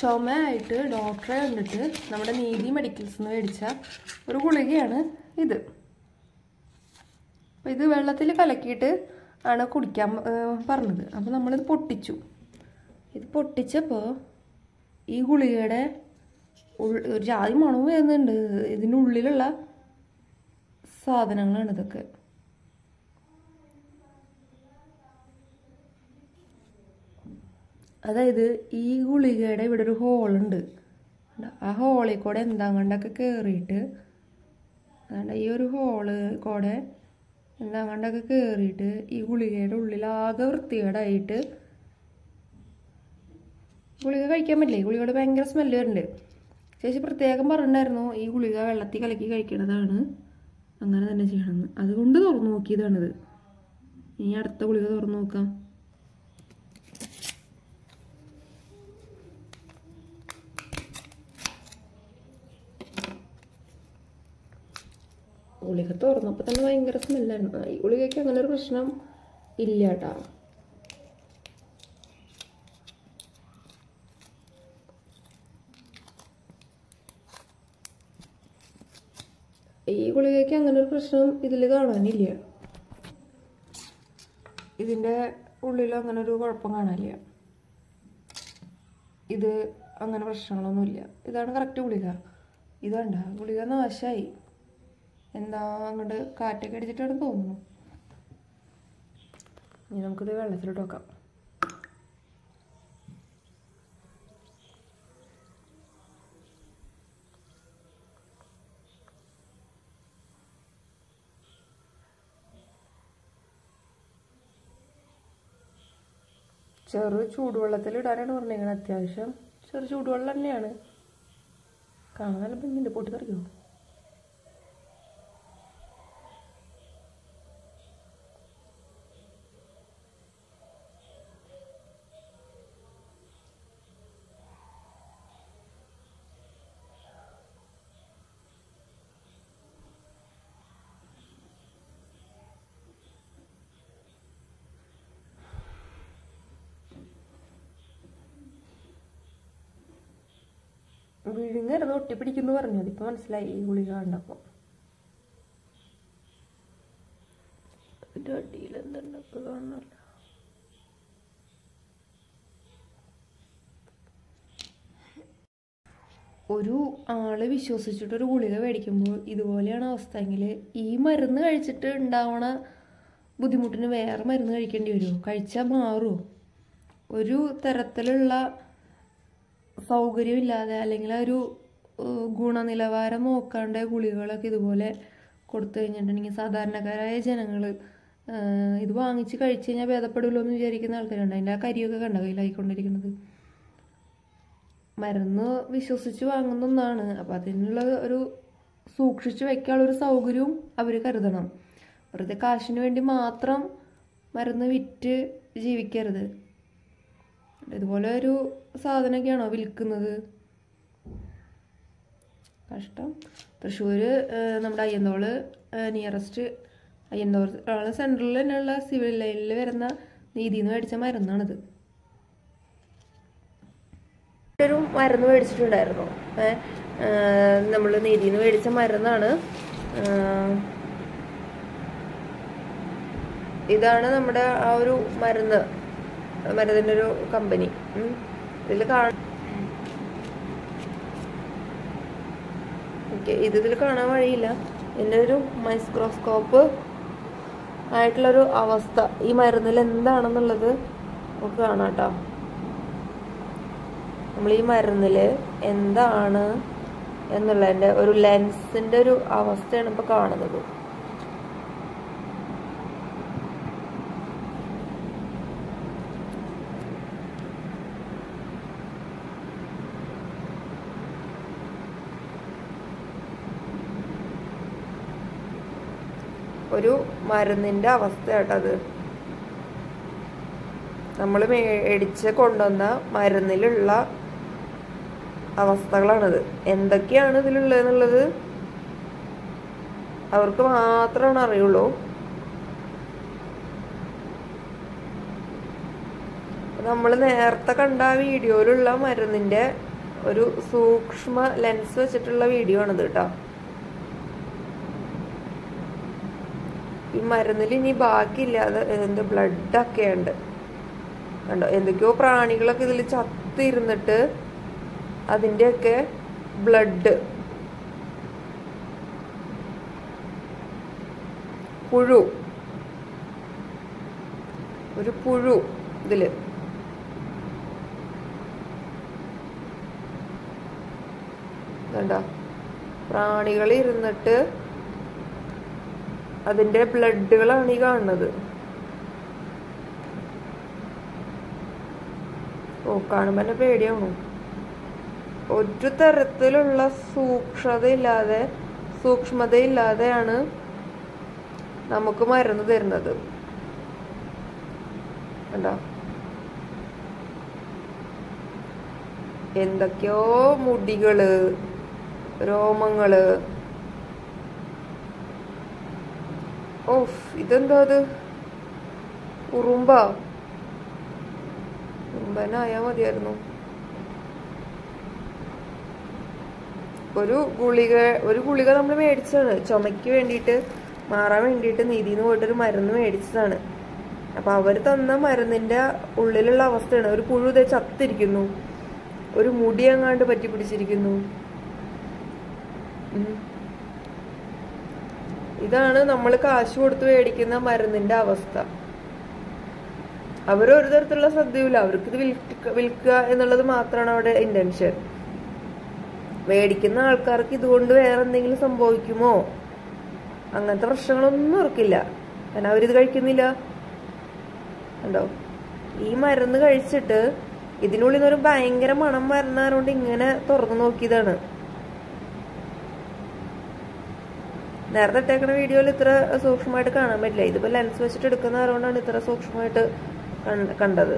ചുമയായിട്ട് ഡോക്ടറെ കണ്ടിട്ട് നമ്മുടെ നീതി മെഡിക്കൽസ് നിന്ന് മേടിച്ച ഒരു ഗുളികയാണ് ഇത്. അപ്പോൾ ഇത് വെള്ളത്തിൽ കലക്കിയിട്ട് ആണ് കുടിക്കാൻ പറഞ്ഞത്. അപ്പോൾ നമ്മളിത് പൊട്ടിച്ചു. ഇത് പൊട്ടിച്ചപ്പോൾ ഈ ഗുളികയുടെ ഒരു ജാതി മണവും വരുന്നുണ്ട്. ഇതിന്റെ ഉള്ളിലുള്ള സാധനങ്ങളാണ് ഇതൊക്കെ അതായത് ഈ ഗുളികയുടെ ഇവിടെ ഒരു ഹോളുണ്ട്. ആ ഹോളിൽ കൂടെ എന്താ കണ്ടൊക്കെ കയറിയിട്ട് അതുകൊണ്ട് ഈ ഒരു ഹോൾ കൂടെ എന്താ കണ്ടൊക്കെ കയറിയിട്ട് ഈ ഗുളികയുടെ ഉള്ളിലാകെ വൃത്തികേടായിട്ട് ഗുളിക കഴിക്കാൻ പറ്റില്ല? ഗുളികയുടെ ഭയങ്കര സ്മെല്ല് വരുന്നുണ്ട്. ചേച്ചി പ്രത്യേകം പറഞ്ഞിട്ടുണ്ടായിരുന്നു ഈ ഗുളിക വെള്ളത്തിൽ കലക്കി കഴിക്കണതാണ് അങ്ങനെ തന്നെ ചെയ്യണമെന്ന്. അതുകൊണ്ട് തുറന്നു നോക്കിയതാണിത്. ഇനി അടുത്ത ഗുളിക തുറന്നു നോക്കാം. ഗുളിക തുറന്നപ്പോൾ തന്നെ ഭയങ്കര സ്മെല്ലായിരുന്നു. ഈ ഗുളികയ്ക്ക് അങ്ങനെ ഒരു പ്രശ്നം ഇല്ല കേട്ടോ ഈ ഗുളികയ്ക്ക് അങ്ങനെ ഒരു പ്രശ്നം ഇതിൽ കാണാനില്ല. ഇതിന്റെ ഉള്ളിൽ അങ്ങനെ ഒരു കുഴപ്പം കാണാനില്ല. ഇത് അങ്ങനെ പ്രശ്നങ്ങളൊന്നുമില്ല. ഇതാണ് കറക്റ്റ് ഗുളിക. ഇതണ്ട ഗുളിക നാശമായി എന്താ അങ്ങോട്ട് കാറ്റൊക്കെ അടിച്ചിട്ടാണ് തോന്നുന്നു ഇനി നമുക്കിത് വെള്ളത്തിലിട്ട് വെക്കാം ചെറു ചൂടുവെള്ളത്തിൽ ഇടാനാണ് പറഞ്ഞിരിക്കുന്നത് അത്യാവശ്യം ചെറു ചൂടുവെള്ളം തന്നെയാണ്. കാണാൻ നല്ല ഭംഗിയുണ്ട്. പൊട്ടിത്തെറിയോ വിഴുങ്ങരുത് ഒട്ടിപ്പിടിക്കുന്നു പറഞ്ഞു. അതിപ്പോ മനസ്സിലായി ഈ ഗുളിക കണ്ടപ്പോ. അടിയിൽ എന്തുണ്ടൊക്കെ ഒരു ആൾ വിശ്വസിച്ചിട്ട് ഒരു ഗുളിക മേടിക്കുമ്പോൾ ഇതുപോലെയാണ് അവസ്ഥ. എങ്കിൽ ഈ മരുന്ന് കഴിച്ചിട്ട് ഉണ്ടാവണ ബുദ്ധിമുട്ടിന് വേറെ മരുന്ന് കഴിക്കേണ്ടി വരുമോ കഴിച്ചാൽ മാറുമോ ഒരു തരത്തിലുള്ള സൗകര്യമില്ലാതെ അല്ലെങ്കിൽ ഒരു ഗുണനിലവാരം നോക്കാണ്ട് ഗുളികകളൊക്കെ ഇതുപോലെ കൊടുത്തു കഴിഞ്ഞിട്ടുണ്ടെങ്കിൽ സാധാരണക്കാരായ ജനങ്ങൾ ഇത് വാങ്ങിച്ച് കഴിച്ചു കഴിഞ്ഞാൽ ഭേദപ്പെടുമല്ലോ എന്ന് വിചാരിക്കുന്ന ആൾക്കാരുണ്ട്. അതിന്റെ ആ കരിയൊക്കെ കണ്ട? കയ്യിലായിക്കൊണ്ടിരിക്കുന്നത്. മരുന്ന് വിശ്വസിച്ച് വാങ്ങുന്ന ഒന്നാണ്. അപ്പം അതിനുള്ള ഒരു സൂക്ഷിച്ച് വെക്കാനുള്ള ഒരു സൗകര്യവും അവർ കരുതണം. വെറുതെ കാശിന് വേണ്ടി മാത്രം മരുന്ന് വിറ്റ് ജീവിക്കരുത്. ഇതുപോലെ ഒരു സാധനമൊക്കെയാണോ വിൽക്കുന്നത്? കഷ്ടം. തൃശ്ശൂർ നമ്മുടെ അയ്യന്തോൾ നിയറസ്റ്റ് അയ്യന്തോൾ സെൻട്രലിൽ തന്നെയുള്ള സിവിൽ ലൈനിൽ വരുന്ന നീതിയിൽ നിന്ന് മേടിച്ച മരുന്നാണിത്. ഒരു മരുന്ന് മേടിച്ചിട്ടുണ്ടായിരുന്നു. നമ്മൾ നീതി നിന്ന് മേടിച്ച മരുന്നാണ്. ഇതാണ് നമ്മുടെ ആ ഒരു മരുന്ന്. മരുന്നിന്റെ കമ്പനി ഇതിൽ കാണ ഇത് ഇതിൽ കാണാൻ വഴിയില്ല. എന്റെ ഒരു മൈക്രോസ്കോപ്പ് ആയിട്ടുള്ളൊരു അവസ്ഥ. ഈ മരുന്നിൽ എന്താണെന്നുള്ളത് നമുക്ക് കാണാം കേട്ടോ. നമ്മൾ ഈ മരുന്നിൽ എന്താണ് എന്നുള്ളതിന്റെ ഒരു ലെൻസിന്റെ ഒരു അവസ്ഥയാണ് ഇപ്പോൾ കാണുന്നത്. ഒരു മരുന്നിന്റെ അവസ്ഥ കേട്ടത് നമ്മൾ മേടിച്ച് കൊണ്ടുവന്ന മരുന്നിലുള്ള അവസ്ഥകളാണിത്. എന്തൊക്കെയാണ് ഇതിലുള്ളത് എന്നുള്ളത് അവർക്ക് മാത്രമാണ് അറിയുള്ളൂ. നമ്മൾ നേരത്തെ കണ്ട വീഡിയോയിലുള്ള മരുന്നിന്റെ ഒരു സൂക്ഷ്മ ലെൻസ് വെച്ചിട്ടുള്ള വീഡിയോ ആണിത് കേട്ടോ. ഈ മരുന്നിൽ ഇനി ബാക്കിയില്ലാതെ എന്ത് ബ്ലഡ് ഒക്കെ ഉണ്ട് കണ്ടോ എന്തൊക്കെയോ പ്രാണികളൊക്കെ ഇതിൽ ചത്തിരുന്നിട്ട് അതിന്റെയൊക്കെ ബ്ലഡ്. പുഴു. ഒരു പുഴു ഇതിൽ. കണ്ടോ പ്രാണികൾ ഇരുന്നിട്ട് അതിന്റെ ബ്ലഡുകളാണ് ഈ കാണുന്നത്. ഓ കാണുമ്പോ തന്നെ പേടിയാവണു ഒരു തരത്തിലുള്ള സൂക്ഷ്മതയില്ലാതെ സൂക്ഷ്മതയില്ലാതെയാണ് നമുക്ക് മരുന്ന് തരുന്നത്. കണ്ടോ? എന്തൊക്കെയോ മുടികൾ രോമങ്ങൾ ഓഫ് ഇതെന്താ അത്? ഉറുമ്പ. ഉറുമ്പനായാ മതിയായിരുന്നു. ഒരു ഗുളിക ഒരു ഗുളിക നമ്മൾ മേടിച്ചതാണ്. ചുമയ്ക്ക് വേണ്ടിയിട്ട് മാറാൻ വേണ്ടിയിട്ട് നീതിന്ന് പോയിട്ടൊരു മരുന്ന് മേടിച്ചതാണ്. അപ്പൊ അവർ തന്ന മരുന്നിന്റെ ഉള്ളിലുള്ള അവസ്ഥയാണ്. ഒരു പുഴു ഇതേ ചത്തിരിക്കുന്നു. ഒരു മുടി അങ്ങാണ്ട് പറ്റി പിടിച്ചിരിക്കുന്നു. ഇതാണ് നമ്മൾ കാശ് കൊടുത്ത് മേടിക്കുന്ന മരുന്നിന്റെ അവസ്ഥ. അവർ ഒരു തരത്തിലുള്ള ശ്രദ്ധയില്ല അവർക്ക് ഇത് വിൽക്ക വിൽക്കുക എന്നുള്ളത് മാത്രമാണ് അവിടെ ഇന്റൻഷൻ മേടിക്കുന്ന ആൾക്കാർക്ക് ഇതുകൊണ്ട് വേറെ എന്തെങ്കിലും സംഭവിക്കുമോ? അങ്ങനത്തെ പ്രശ്നങ്ങളൊന്നും ഓർക്കില്ല കാരണം അവരിത് കഴിക്കുന്നില്ല. ഉണ്ടോ ഈ മരുന്ന് കഴിച്ചിട്ട് ഇതിനുള്ളിൽ നിന്ന് ഒരു ഭയങ്കര മണം വരുന്നതുകൊണ്ട് ഇങ്ങനെ തുറന്നു നോക്കിയതാണ്. നേരത്തെ ഇട്ടേക്കണ വീഡിയോയിൽ ഇത്ര സൂക്ഷ്മമായിട്ട് കാണാൻ പറ്റില്ല. ഇതിപ്പോൾ ലെൻസ് വെച്ചിട്ട് എടുക്കുന്ന അതുകൊണ്ടാണ് ഇത്ര സൂക്ഷ്മമായിട്ട് കണ്ട- കണ്ടത്?